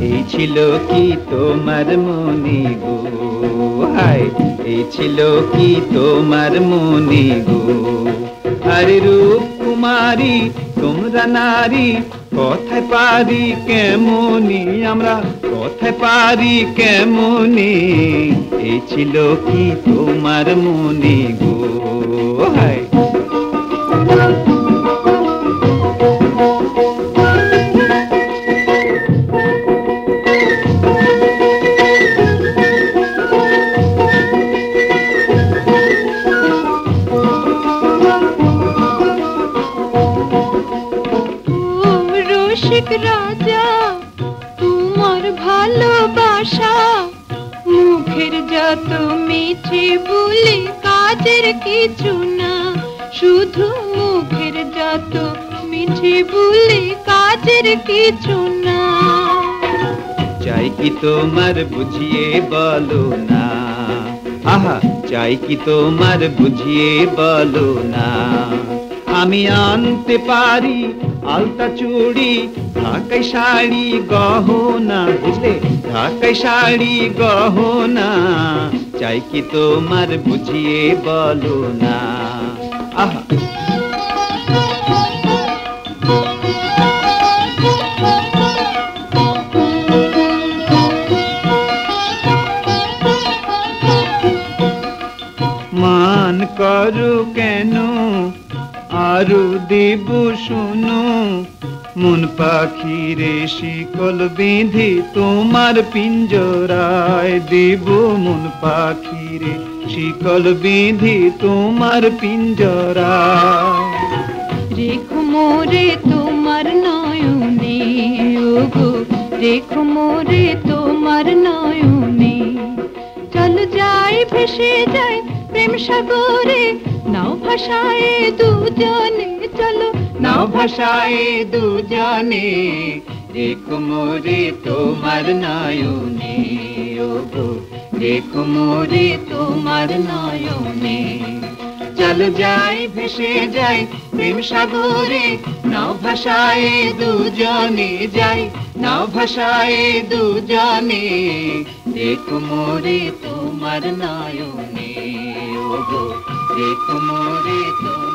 এই ছিল কি তোমার মনে গো? হায়, এই ছিল কি তোমার মনে গো? আরে রূপ কুমারী তোমরা নারী, কথায় পারি কেমনি? আমরা কথায় পারি কেমনি? এই ছিল কি তোমার মনে গো? হায় রসিক রাজা, তোমার ভালোবাসা, মুখের যত মিঠে বলে কাজের কিছু না, শুধু মুখের যত মিঠে বলে কাজের কিছু না। চাই কি তোমার বুঝিয়ে বলো না। আহা, চাই কি তোমার বুঝিয়ে বলো না। আমি আনতে পারি আলতা চুড়ি ঢাকাই শাড়ি গহনা বুঝলে? ঢাকাই শাড়ি গহনা, চাই কি তোমার বুঝিয়ে বলো না। আহা। মান করো কেন? আরও দেব শুনো। মন পাখি রে শিকল বেঁধে তোমার পিঞ্জরায় দেব মন পাখি রে শিকল বেঁধে তোমার পিঞ্জরায়। রেখো মোরে তোমার নয়নে, ওগো, রেখো মোরে তোমার নয়নে। চলো যাই ভেসে যাই প্রেম সাগরে, নাও ভাষায় দুজনে, চলো নাও ভাষায় দুজনে দেখো মোরে তোমার নয়নে। ওগো দেখো মোরে তোমার নয়নে। চল যাই, ভেসে যাই, প্রেম সাগরে নাও ভাষায় দুজনে যাই নাও ভাষায় দুজনে। দেখো মোরে তোমার নয়নে ওগো দেখো মোরে তোমার